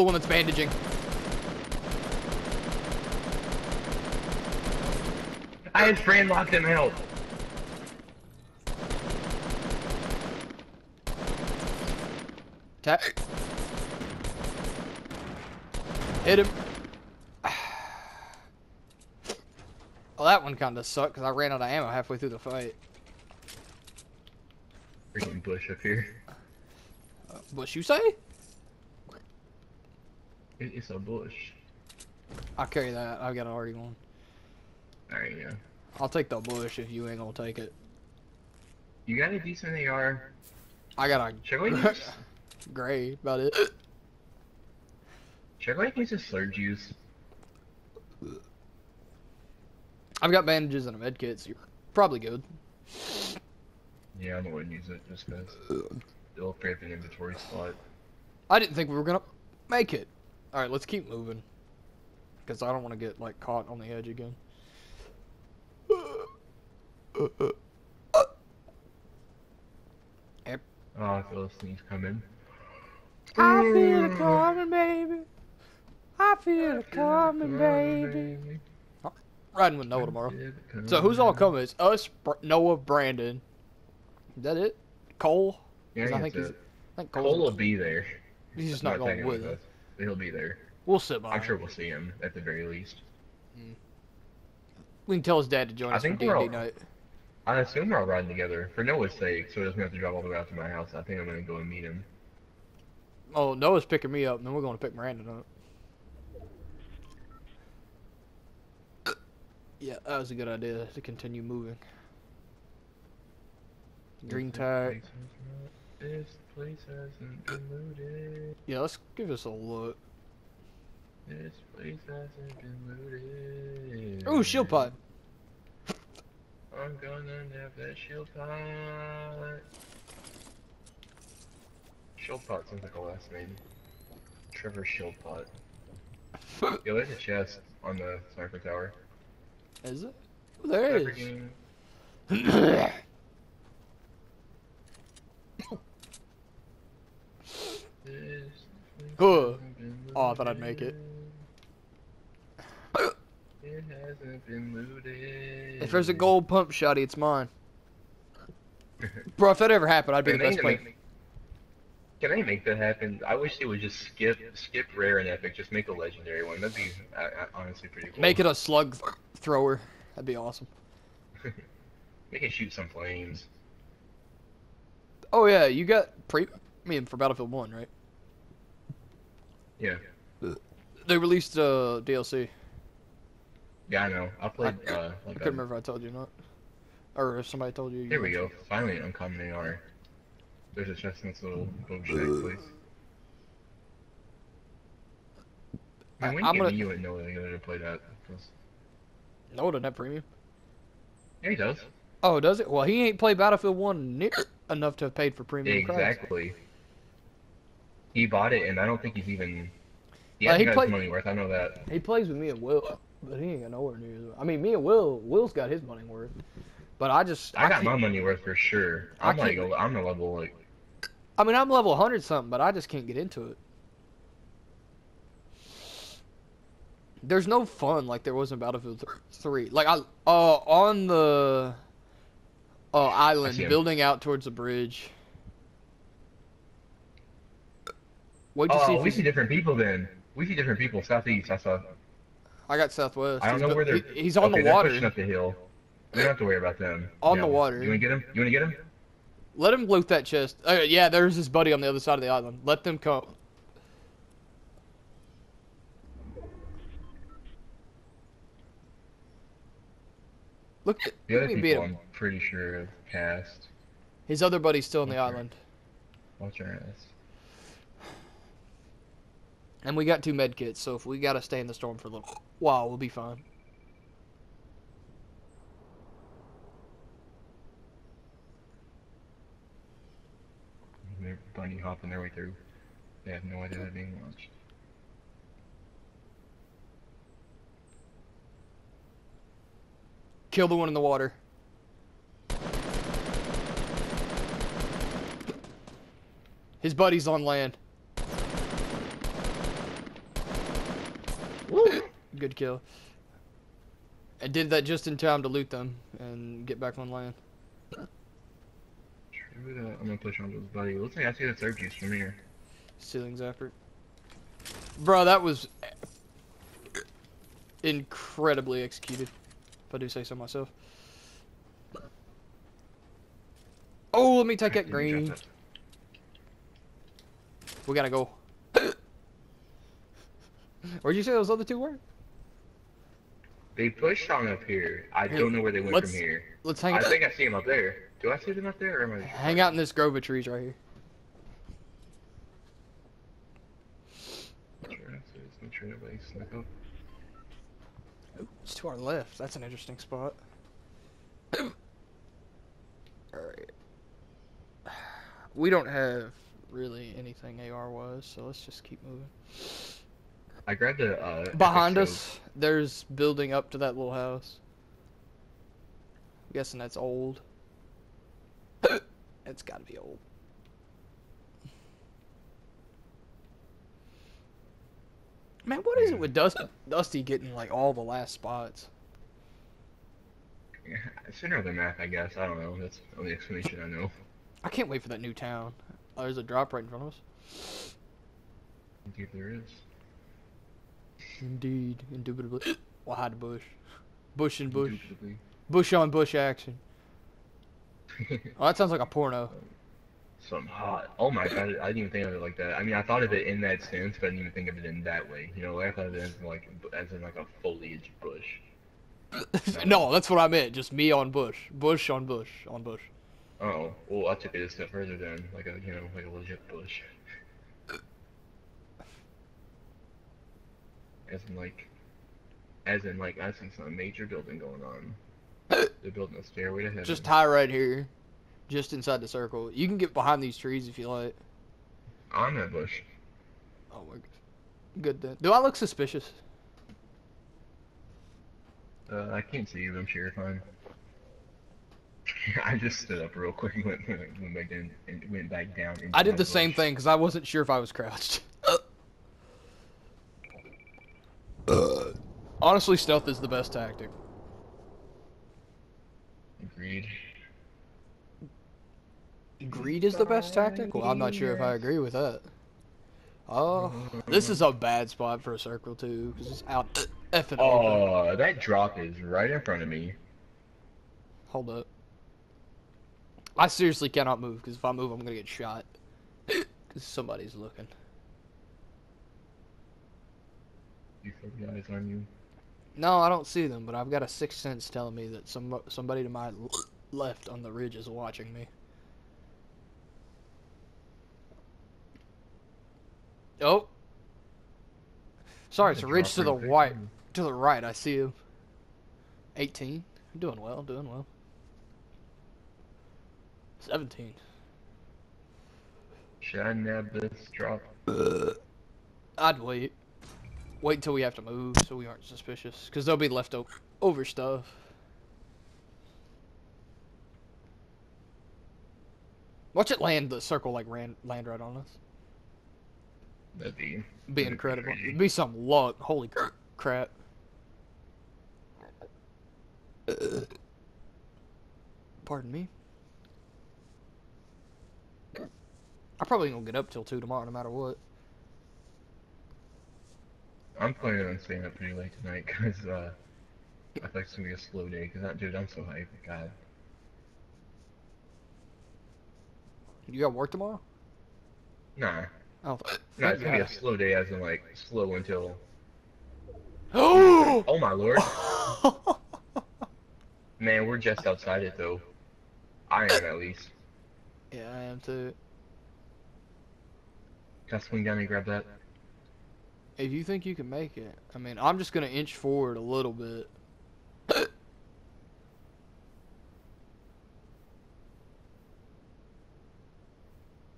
The one that's bandaging. I had friend locked him out. Tap. Hit him. Well, that one kind of sucked because I ran out of ammo halfway through the fight. Freaking bush up here. What you say? It, it's a bush. I'll carry that. I've got an already one. There you go. I'll take the bush if you ain't gonna take it. You got a decent AR. I got a Check what gray about it. Check what a slurp juice. I've got bandages and a med kit, so you're probably good. Yeah, I wouldn't use it just because it'll free up an inventory slot. I didn't think we were gonna make it. All right, let's keep moving, because I don't want to get like caught on the edge again. Oh, I feel a sneeze coming. I feel it coming, baby. I feel it coming, baby. Riding with Noah tomorrow. So who's all coming? It's us, Br- Noah, Brandon. Is that it? Cole? Yeah, I think he's- I think Cole will be there. he's just not going with us, He'll be there. We'll sit by I'm him. sure we'll see him at the very least. Hmm. We can tell his dad to join I us for D&D all- night. I assume we're all riding together for Noah's sake, so he doesn't have to drive all the way out to my house. I think I'm gonna go and meet him. Oh, Noah's picking me up, and then we're going to pick Miranda up. Yeah, that was a good idea to continue moving. Green tag. This place hasn't been looted. Yeah, let's give this a look. This place hasn't been looted. Ooh, shield pot. I'm gonna nab that shield pot. Shield pot sounds like a last name. Trevor Shield pot. Yo, there's a chest on the sniper tower. Is it? Oh, there is. game. This place Huh. hasn't been Oh, I thought I'd make it. It hasn't been looted. If there's a gold pump shotty, it's mine. Bro, if that ever happened, I'd be Can the best player. Can I make that happen? I wish they would just skip skip rare and epic. Just make a legendary one. That'd be uh, uh, honestly pretty cool. Make it a slug thrower. That'd be awesome. Make it shoot some flames. Oh yeah, you got pre. I mean, for Battlefield 1, right? Yeah. They released uh, DLC. Yeah, I know. I played. I- uh, I couldn't a- remember if I told you or not. Or if somebody told you. you Here we go. mentioned. Finally, an uncommon AR. There's a chest in this little boat shack place. I mean, when I'm you gonna- you wouldn't know they're gonna play that. 'cause- No, it doesn't have premium. Yeah, he does. Oh, does it? Well, he ain't played Battlefield 1 near enough to have paid for premium credits. Exactly. He bought it, and I don't think he's even. He Uh, he got played- money worth. I know that. He plays with me and Will, but he ain't got nowhere near. as- I mean, me and Will, Will's got his money worth, but I just, I got keep- my money worth for sure. I I'm like, a- I'm a level like. I mean, I'm level 100 something, but I just can't get into it. There's no fun like there was in Battlefield 3. Like I, uh, on the, uh, island, building out towards the bridge. Wait to see Oh, if we he's- see different people then. We see different people. Southeast. I saw. I got Southwest. I don't He's know where they're. he- he's on okay, the they're water. pushing up the hill. We don't have to worry about them. On Yeah. the water. You wanna get him? You wanna get him? Let him loot that chest. Uh, yeah, there's his buddy on the other side of the island. Let them come. Look, The other at me beat people, him. I'm pretty sure have cast. His other buddy's still on the Okay. island, Watch your ass. And we got two med kits. So if we gotta stay in the storm for a little while, we'll be fine. They're bunny hopping their way through. They have no idea they're being watched. Kill the one in the water. His buddy's on land. Woo! Good kill. I did that just in time to loot them and get back on land. That- I'm gonna push on his buddy. Looks like I see the third juice from here. Ceilings after. Bro, that was incredibly executed. If I do say so myself. Oh, let me take that green. We gotta go. Where'd you say those other two were? They pushed on up here. I Here, don't know where they went from here. Let's hang I out. think I see them up there. Do I see them up there, or am I? Hang out in this grove of trees right here. Sure, that's it. Just make sure nobody snuck up. Ooh, it's to our left. That's an interesting spot. Alright. We don't have really anything AR wise, so let's just keep moving. I grabbed the uh. Behind us, there's building up to that little house. I'm guessing that's old. it's gotta be old. Man, what is it with Dust- Dusty getting like all the last spots? Yeah, center of the map, I guess. I don't know. That's the only explanation I know. I can't wait for that new town. Oh, there's a drop right in front of us. Indeed, there is. Indeed, indubitably. The bush. Bush and bush. Bush on bush action. Oh, that sounds like a porno. Something hot. Oh my god, I didn't even think of it like that. I mean, I thought of it in that sense, but I didn't even think of it in that way. You know, I thought of it as like, as in like a foliage bush. no, that's what I meant. Just me on bush. Bush on bush on bush. Oh, well, I took it a step further then, like a, you know, like a legit bush. As in like, as in like, I see some major building going on. They're building a stairway to heaven. Just tie right here. Just inside the circle. You can get behind these trees if you like. on that bush. Oh, my god. good then. Do I look suspicious? Uh, I can't see you, but I'm sure you're fine. I just stood up real quick and went, went, back down and went back down. Into I did the same thing because I wasn't sure if I was crouched. Honestly, stealth is the best tactic. Agreed. Greed is the best tactic? Well, I'm not sure if I agree with that. Oh, this is a bad spot for a circle too, because it's out effing oh, open. Oh, that drop is right in front of me. Hold up. I seriously cannot move, because if I move, I'm gonna get shot. Because somebody's looking. You feel the eyes on you. No, I don't see them, but I've got a sixth sense telling me that some somebody to my left on the ridge is watching me. Oh. Sorry, it's a ridge to the right. To the right, I see him. 18. Doing well, doing well. 17. Should I nab this drop? I'd wait. Wait until we have to move so we aren't suspicious. Because there'll be leftover over stuff. Watch it land the circle like ran, land right on us. That'd be. Be be incredible. It'd be some luck. Holy cr- crap. Pardon me. I probably gonna get up till two tomorrow, no matter what. I'm planning on staying up pretty late tonight because uh, I think it's gonna be a slow day. Cause that dude, I'm so hyped. God. You got work tomorrow? Nah. Oh, No, it's gonna be a slow day, as in like slow until. Oh! Oh my lord. Man, we're just outside it though. I am at least. yeah, I am too. Can I swing down and grab that? If you think you can make it, I mean, I'm just gonna inch forward a little bit.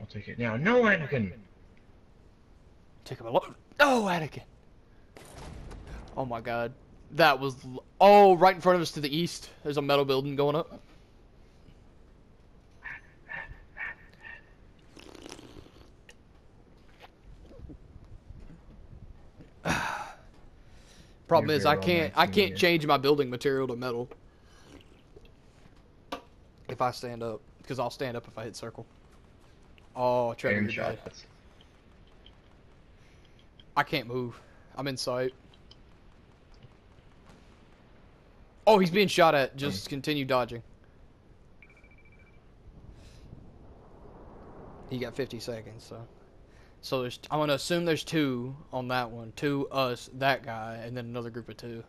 I'll take it now. No, Anakin. Take him a look. Oh, Anakin. Oh my God, that was. l- Oh, right in front of us to the east. There's a metal building going up. Problem You're is, I can't I can't change my building material to metal. If I stand up, because I'll stand up if I hit circle. Oh, Trevor, Aim you're. I can't move. I'm in sight. Oh, he's being shot at. Just continue dodging. He got 50 seconds, so. So there's. I'm gonna assume there's two on that one. Two us, that guy, and then another group of two.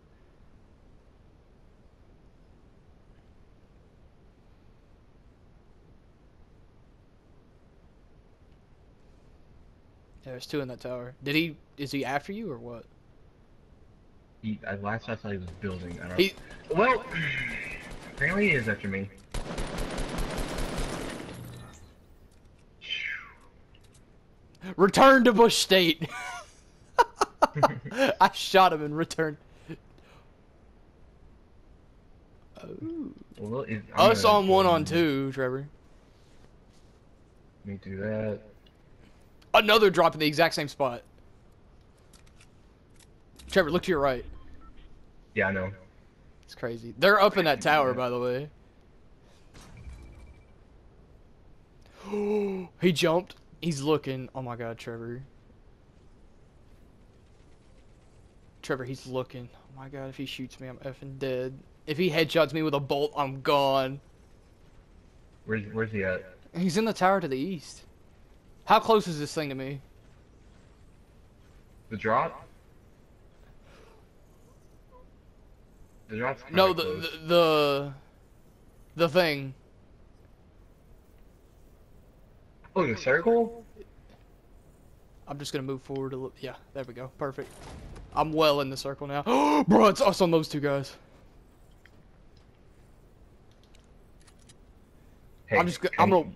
Yeah, there's two in that tower. Did he? Is he after you or what? He, last I saw he was building. I don't He. Well, apparently he is after me. Return to Bush State. I shot him and returned. Oh. Well, it, Us on one on two, Trevor. Let me do that. Another drop in the exact same spot. Trevor, look to your right. Yeah, I know. It's crazy. They're up in that tower, by the way. he jumped. He's looking. Oh my god, Trevor. Trevor, he's looking. Oh my god, if he shoots me, I'm effing dead. If he headshots me with a bolt, I'm gone. Where's Where's he at? He's in the tower to the east. How close is this thing to me? The drop? The drop's No, the the the, the thing. Oh, the circle? I'm just gonna move forward a little. Yeah, there we go. Perfect. I'm well in the circle now. Bro, it's us on those two guys. Hey, I'm just. I'm gonna.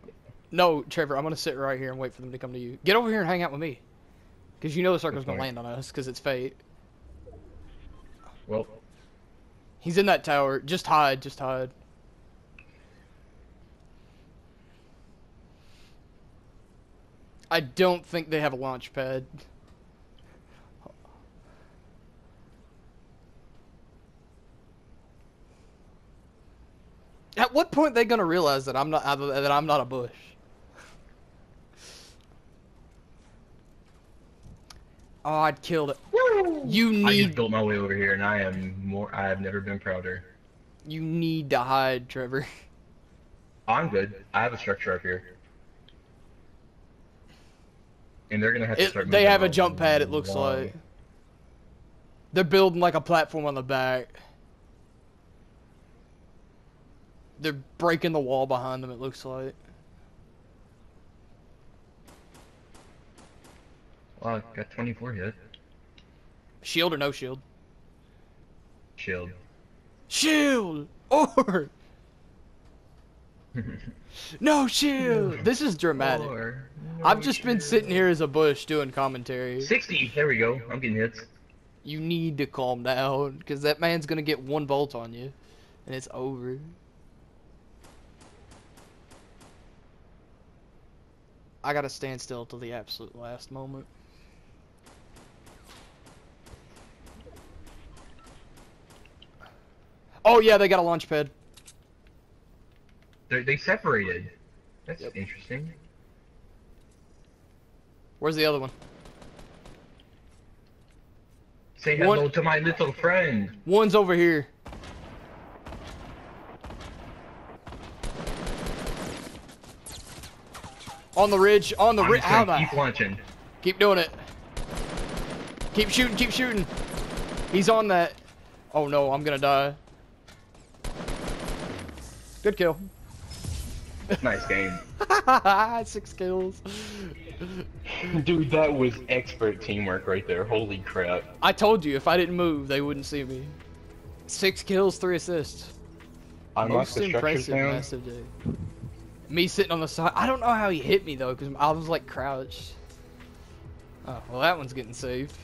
No, Trevor. I'm gonna sit right here and wait for them to come to you. Get over here and hang out with me. Cause you know the circle's gonna land on us. Cause it's fate. Well, He's in that tower. Just hide. Just hide. I don't think they have a launch pad. At what point are they gonna realize that I'm not that I'm not a bush? Oh, I'd killed it. You need. I just need built my way over here, and I am more. I have never been prouder. you need to hide, Trevor. I'm good. I have a structure up here. And they're gonna have to It, start they have a jump pad. It looks like they're building like a platform on the back. They're breaking the wall behind them. It looks like. I got 24 hit. Shield or no shield? Shield. Shield or no shield. This is dramatic. Or- I've just been sitting here as a bush doing commentary. 60. There we go. I'm getting hits. You need to calm down because that man's gonna get one bolt on you, and it's over. I gotta stand still till the absolute last moment. Oh yeah, they got a launch pad. They they separated. That's Yep. interesting. Where's the other one? Say One- hello to my little friend. One's over here. On the ridge, on the ridge. just How gonna keep launching. Keep doing it. Keep shooting, keep shooting. He's on that. Oh no, I'm gonna die. Good kill. Nice game. Six kills. Dude, that was expert teamwork right there. Holy crap. I told you if I didn't move, they wouldn't see me. Six kills, three assists. I Most impressive, down. massive day. Me sitting on the side. I don't know how he hit me though, because I was like crouched. Oh, well, that one's getting saved.